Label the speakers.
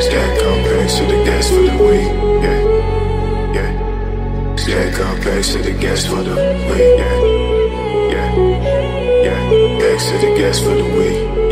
Speaker 1: Stack up, packs for the gas for the week. Yeah, yeah. Stack up, packs for the gas for the week. Yeah, yeah, yeah. Packs for the gas for the week.